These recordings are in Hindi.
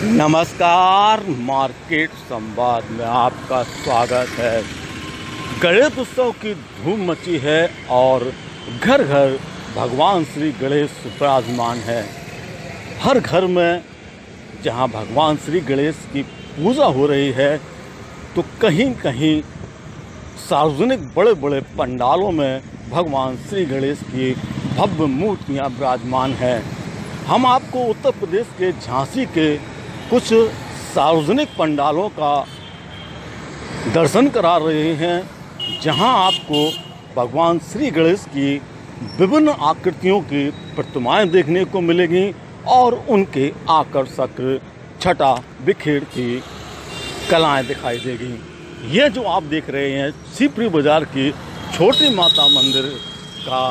नमस्कार, मार्केट संवाद में आपका स्वागत है। गणेश उत्सव की धूम मची है और घर घर भगवान श्री गणेश विराजमान है। हर घर में जहाँ भगवान श्री गणेश की पूजा हो रही है तो कहीं कहीं सार्वजनिक बड़े बड़े पंडालों में भगवान श्री गणेश की भव्य मूर्तियाँ विराजमान हैं। हम आपको उत्तर प्रदेश के झांसी के कुछ सार्वजनिक पंडालों का दर्शन करा रहे हैं, जहाँ आपको भगवान श्री गणेश की विभिन्न आकृतियों की प्रतिमाएँ देखने को मिलेंगी और उनके आकर्षक छटा बिखेर की कलाएँ दिखाई देगी। ये जो आप देख रहे हैं सीपरी बाज़ार की छोटी माता मंदिर का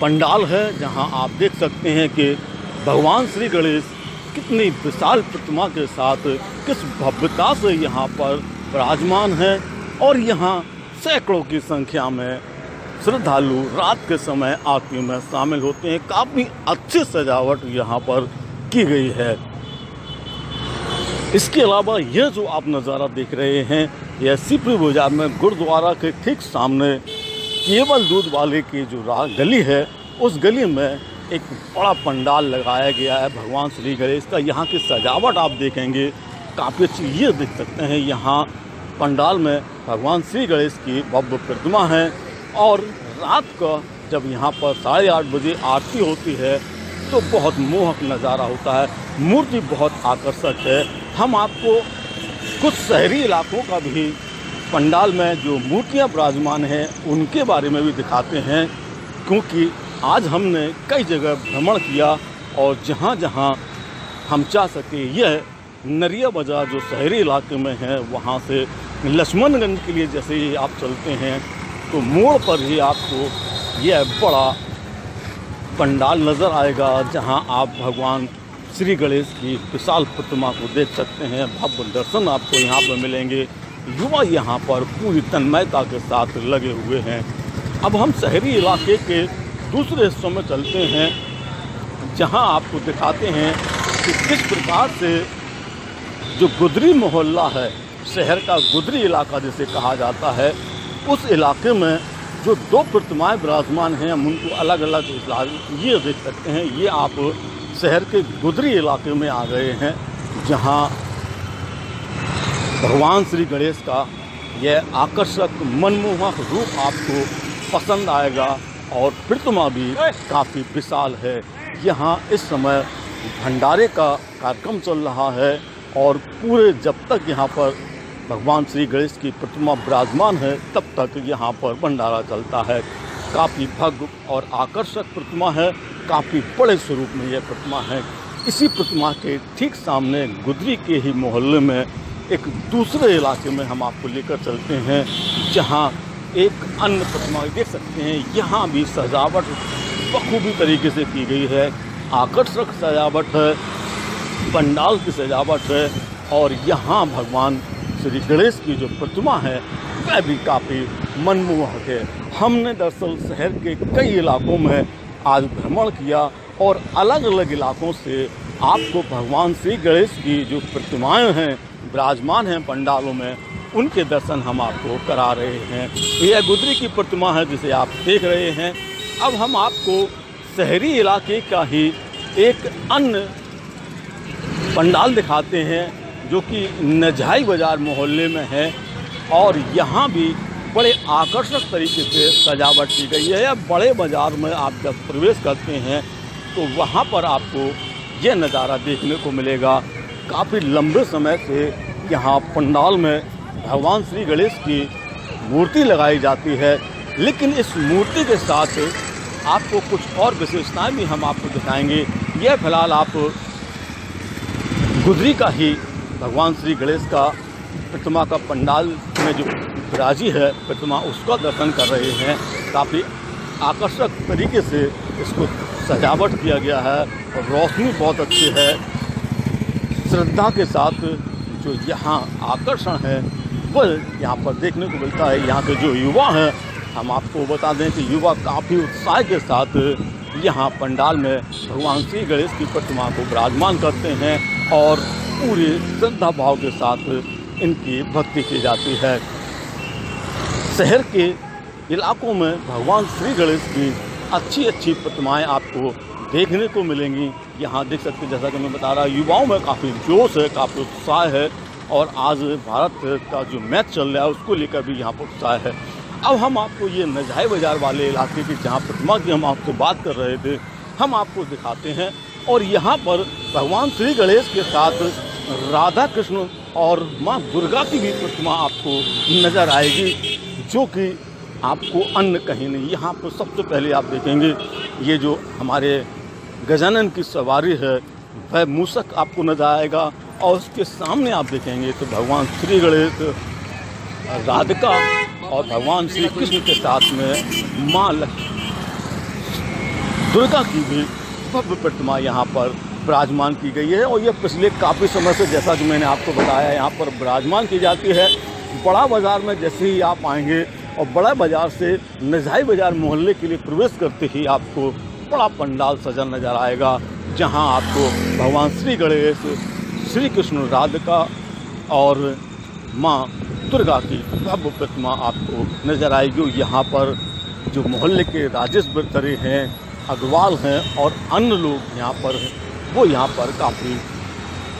पंडाल है, जहाँ आप देख सकते हैं कि भगवान श्री गणेश कितनी विशाल प्रतिमा के साथ किस भव्यता से यहाँ पर विराजमान है और यहाँ सैकड़ों की संख्या में श्रद्धालु रात के समय आरती में शामिल होते हैं। काफ़ी अच्छी सजावट यहाँ पर की गई है। इसके अलावा यह जो आप नज़ारा देख रहे हैं यह सिपरी बाज़ार में गुरुद्वारा के ठीक सामने केवल दूध वाले की जो राह गली है, उस गली में एक बड़ा पंडाल लगाया गया है भगवान श्री गणेश का। यहाँ की सजावट आप देखेंगे, काफ़ी अच्छी ये देख सकते हैं। यहाँ पंडाल में भगवान श्री गणेश की भव्य प्रतिमा है और रात का जब यहाँ पर साढ़े आठ बजे आरती होती है तो बहुत मोहक नज़ारा होता है। मूर्ति बहुत आकर्षक है। हम आपको कुछ शहरी इलाकों का भी पंडाल में जो मूर्तियाँ विराजमान हैं, उनके बारे में भी दिखाते हैं, क्योंकि आज हमने कई जगह भ्रमण किया और जहाँ जहाँ हम चाह सके। यह नरिया बाज़ार जो शहरी इलाके में है, वहाँ से लक्ष्मणगंज के लिए जैसे ही आप चलते हैं तो मोड़ पर ही आपको यह बड़ा पंडाल नज़र आएगा, जहाँ आप भगवान श्री गणेश की विशाल प्रतिमा को देख सकते हैं। भव्य दर्शन आपको यहाँ पर मिलेंगे। युवा यहाँ पर पूरी तन्मयता के साथ लगे हुए हैं। अब हम शहरी इलाके के दूसरे हिस्सों में चलते हैं, जहाँ आपको दिखाते हैं कि किस प्रकार से जो गुदरी मोहल्ला है, शहर का गुदरी इलाका जिसे कहा जाता है, उस इलाके में जो दो प्रतिमाएँ विराजमान हैं, हम उनको अलग अलग ये देख सकते हैं, ये आप शहर के गुदरी इलाके में आ गए हैं, जहाँ भगवान श्री गणेश का यह आकर्षक मनमोहक रूप आपको पसंद आएगा। और प्रतिमा भी काफ़ी विशाल है। यहाँ इस समय भंडारे का कार्यक्रम चल रहा है और पूरे जब तक यहाँ पर भगवान श्री गणेश की प्रतिमा विराजमान है, तब तक यहाँ पर भंडारा चलता है। काफ़ी भव्य और आकर्षक प्रतिमा है, काफ़ी बड़े स्वरूप में यह प्रतिमा है। इसी प्रतिमा के ठीक सामने गुदरी के ही मोहल्ले में एक दूसरे इलाके में हम आपको लेकर चलते हैं, जहाँ एक अन्य प्रतिमा देख सकते हैं, यहाँ भी सजावट बखूबी तरीके से की गई है। आकर्षक सजावट है, पंडाल की सजावट है, और यहाँ भगवान श्री गणेश की जो प्रतिमा है, वह भी काफ़ी मनमोहक है। हमने दरअसल शहर के कई इलाकों में आज भ्रमण किया, और अलग अलग इलाकों से आपको भगवान श्री गणेश की जो प्रतिमाएँ हैं, विराजमान हैं पंडालों में उनके दर्शन हम आपको करा रहे हैं। यह गुदरी की प्रतिमा है जिसे आप देख रहे हैं। अब हम आपको शहरी इलाके का ही एक अन्य पंडाल दिखाते हैं, जो कि नजाई बाज़ार मोहल्ले में है। और यहाँ भी बड़े आकर्षक तरीके से सजावट की गई है। या बड़े बाज़ार में आप जब प्रवेश करते हैं तो वहाँ पर आपको यह नज़ारा देखने को मिलेगा। काफ़ी लंबे समय से यहाँ पंडाल में भगवान श्री गणेश की मूर्ति लगाई जाती है, लेकिन इस मूर्ति के साथ आपको कुछ और विशेषताएँ भी हम आपको दिखाएँगे। यह फ़िलहाल आप गुदरी का ही भगवान श्री गणेश का प्रतिमा का पंडाल में जो विराजी है, प्रतिमा उसका दर्शन कर रहे हैं। काफ़ी आकर्षक तरीके से इसको सजावट किया गया है और रोशनी बहुत अच्छी है। श्रद्धा के साथ जो यहाँ आकर्षण है वह यहाँ पर देखने को मिलता है। यहाँ के जो युवा हैं, हम आपको बता दें कि युवा काफ़ी उत्साह के साथ यहाँ पंडाल में भगवान श्री गणेश की प्रतिमा को विराजमान करते हैं और पूरे श्रद्धा भाव के साथ इनकी भक्ति की जाती है। शहर के इलाकों में भगवान श्री गणेश की अच्छी अच्छी प्रतिमाएँ आपको देखने को मिलेंगी। यहाँ देख सकते जैसा कि मैं बता रहा युवाओं में काफ़ी जोश है, काफ़ी उत्साह है। और आज भारत का जो मैच चल रहा है, उसको लेकर भी यहाँ पर उत्साह है। अब हम आपको ये नजाए बाज़ार वाले इलाके की जहाँ प्रतिमा की हम आपसे बात कर रहे थे, हम आपको दिखाते हैं। और यहाँ पर भगवान श्री गणेश के साथ राधा कृष्ण और माँ दुर्गा की भी प्रतिमा आपको नज़र आएगी, जो कि आपको अन्य कहीं नहीं। यहाँ पर सबसे पहले आप देखेंगे, ये जो हमारे गजानन की सवारी है, वह मूसक आपको नज़र आएगा। और उसके सामने आप देखेंगे तो भगवान श्री गणेश राधिका और भगवान श्री कृष्ण के साथ में माँ दुर्गा की भी भव्य प्रतिमा यहाँ पर विराजमान की गई है और ये पिछले काफ़ी समय से जैसा कि मैंने आपको बताया, यहाँ पर विराजमान की जाती है। बड़ा बाज़ार में जैसे ही आप आएँगे और बड़ा बाज़ार से नजाई बाज़ार मोहल्ले के लिए प्रवेश करते ही आपको बड़ा पंडाल सजा नज़र आएगा, जहाँ आपको भगवान श्री गणेश श्री कृष्ण राधिका और माँ दुर्गा की भव्य प्रतिमा आपको नज़र आएगी। यहाँ पर जो मोहल्ले के राजेश बिरतरे हैं, अग्रवाल हैं और अन्य लोग यहाँ पर हैं, वो यहाँ पर काफ़ी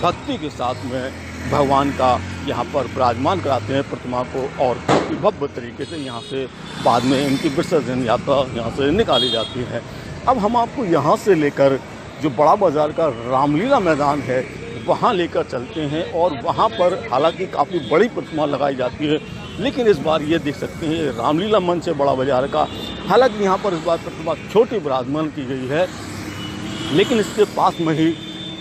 भक्ति के साथ में भगवान का यहाँ पर विराजमान कराते हैं। प्रतिमा को और काफ़ी भव्य तरीके से यहाँ से बाद में इनकी विसर्जन यात्रा यहाँ से निकाली जाती है। अब हम आपको यहाँ से लेकर जो बड़ा बाज़ार का रामलीला मैदान है वहाँ लेकर चलते हैं और वहाँ पर हालाँकि काफ़ी बड़ी प्रतिमा लगाई जाती है, लेकिन इस बार ये देख सकते हैं, रामलीला मंच है बड़ा बाज़ार का। हालाँकि यहाँ पर इस बार प्रतिमा छोटी विराजमान की गई है, लेकिन इसके पास में ही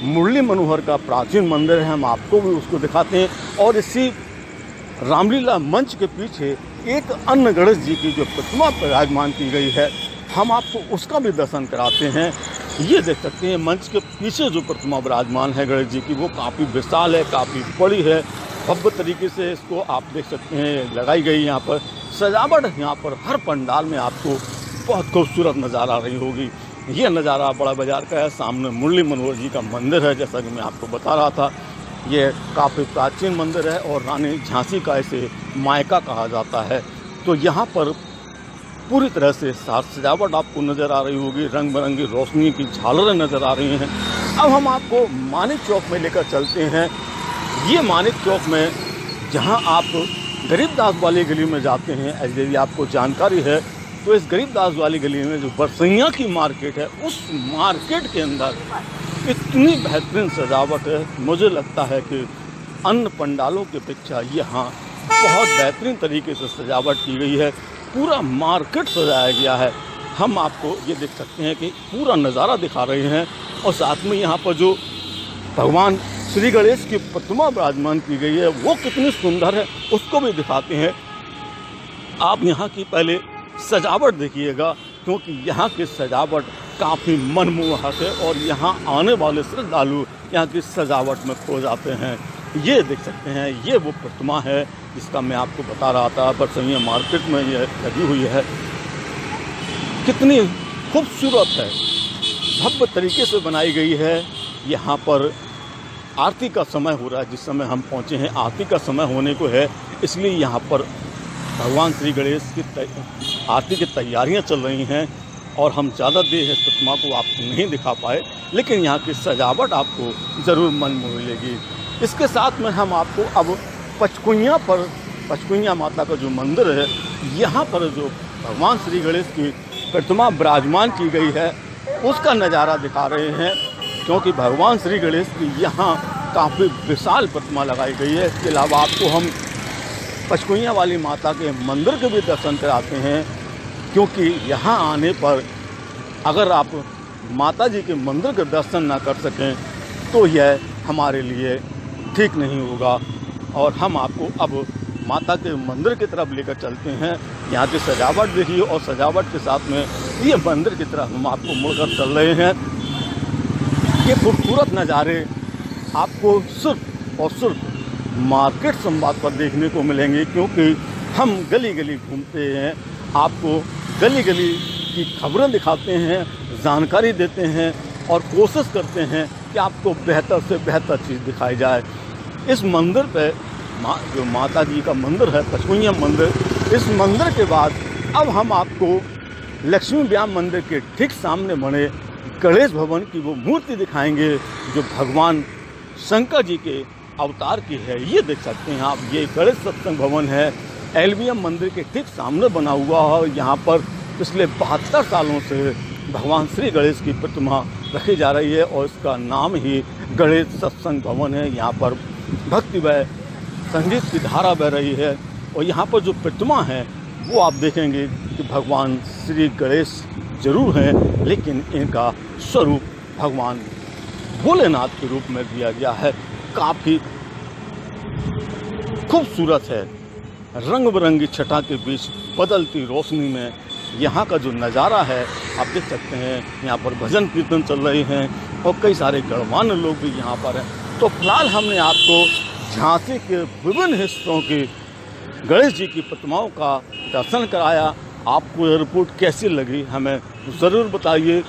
मुरली मनोहर का प्राचीन मंदिर है, हम आपको भी उसको दिखाते हैं। और इसी रामलीला मंच के पीछे एक अन्य गणेश जी की जो प्रतिमा विराजमान की गई है, हम आपको उसका भी दर्शन कराते हैं। ये देख सकते हैं मंच के पीछे जो प्रतिमा विराजमान है गणेश जी की, वो काफ़ी विशाल है, काफ़ी बड़ी है। भव्य तरीके से इसको आप देख सकते हैं, लगाई गई यहाँ पर। सजावट यहाँ पर हर पंडाल में आपको बहुत खूबसूरत नज़ारा आ रही होगी। ये नज़ारा बड़ा बाज़ार का है, सामने मुरली मनोहर जी का मंदिर है, जैसा कि मैं आपको बता रहा था। ये काफ़ी प्राचीन मंदिर है और रानी झांसी का इसे मायका कहा जाता है। तो यहाँ पर पूरी तरह से साज सजावट आपको नज़र आ रही होगी रंग बिरंगी रोशनी की झालरें नज़र आ रही हैं। अब हम आपको मानिक चौक में लेकर चलते हैं। ये मानिक चौक में जहाँ आप गरीबदास वाली गली में जाते हैं यदि आपको जानकारी है तो इस गरीबदास वाली गली में जो बरसैया की मार्केट है, उस मार्केट के अंदर इतनी बेहतरीन सजावट है। मुझे लगता है कि अन्य पंडालों की अपेक्षा यहाँ बहुत बेहतरीन तरीके से सजावट की गई है। पूरा मार्केट सजाया गया है। हम आपको ये देख सकते हैं कि पूरा नज़ारा दिखा रहे हैं और साथ में यहाँ पर जो भगवान श्री गणेश की प्रतिमा विराजमान की गई है, वो कितनी सुंदर है, उसको भी दिखाते हैं। आप यहाँ की पहले सजावट देखिएगा, क्योंकि यहाँ की सजावट काफ़ी मनमोहक है और यहाँ आने वाले श्रद्धालु यहाँ की सजावट में खो जाते हैं। ये देख सकते हैं, ये वो प्रतिमा है जिसका मैं आपको बता रहा था बरसैया मार्केट में ये लगी हुई है। कितनी खूबसूरत है। भव्य तरीके से बनाई गई है। यहाँ पर आरती का समय हो रहा है, जिस समय हम पहुँचे हैं। आरती का समय होने को है, इसलिए यहाँ पर भगवान श्री गणेश की आरती की तैयारियाँ चल रही हैं। और हम ज़्यादा देर इस प्रतिमा को आपको नहीं दिखा पाए, लेकिन यहाँ की सजावट आपको ज़रूर मन मोह लेगी इसके साथ में हम आपको अब पचकुइयाँ पर पचकुइया माता का जो मंदिर है, यहाँ पर जो भगवान श्री गणेश की प्रतिमा विराजमान की गई है, उसका नज़ारा दिखा रहे हैं, क्योंकि भगवान श्री गणेश की यहाँ काफ़ी विशाल प्रतिमा लगाई गई है। इसके अलावा आपको हम पचकुइया वाली माता के मंदिर के भी दर्शन कराते हैं, क्योंकि यहाँ आने पर अगर आप माता जी के मंदिर के दर्शन ना कर सकें तो यह हमारे लिए ठीक नहीं होगा। और हम आपको अब माता के मंदिर की तरफ़ लेकर चलते हैं। यहाँ की सजावट देखिए और सजावट के साथ में ये मंदिर की तरफ़ हम आपको मुड़कर चल रहे हैं। ये खूबसूरत नज़ारे आपको सिर्फ़ और सिर्फ़ मार्केट संवाद पर देखने को मिलेंगे क्योंकि हम गली गली घूमते हैं। आपको गली गली की खबरें दिखाते हैं, जानकारी देते हैं और कोशिश करते हैं कि आपको बेहतर से बेहतर चीज़ दिखाई जाए। इस मंदिर पे मा, जो माता जी का मंदिर है पचकुइया मंदिर इस मंदिर के बाद अब हम आपको लक्ष्मी व्याम मंदिर के ठीक सामने बने गणेश भवन की वो मूर्ति दिखाएँगे जो भगवान शंकर जी के अवतार की है। ये देख सकते हैं आप ये गणेश सत्संग भवन है। एल मंदिर के ठीक सामने बना हुआ है यहाँ पर पिछले बहत्तर सालों से भगवान श्री गणेश की प्रतिमा रखी जा रही है और इसका नाम ही गणेश सत्संग भवन है। यहाँ पर भक्ति व संगीत की धारा बह रही है और यहाँ पर जो प्रतिमा है, वो आप देखेंगे कि भगवान श्री गणेश ज़रूर हैं, लेकिन इनका स्वरूप भगवान भोलेनाथ के रूप में दिया गया है। काफ़ी खूबसूरत है। रंग बिरंगी छटा के बीच बदलती रोशनी में यहाँ का जो नज़ारा है, आप देख सकते हैं, यहाँ पर भजन कीर्तन चल रहे हैं और कई सारे गणमान्य लोग भी यहाँ पर हैं। तो फ़िलहाल हमने आपको झांसी के विभिन्न हिस्सों की गणेश जी की प्रतिमाओं का दर्शन कराया। आपको यह रिपोर्ट कैसी लगी हमें ज़रूर बताइए।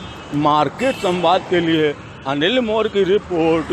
मार्केट संवाद के लिए अनिल मौर्य की रिपोर्ट।